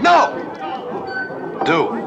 No! Do.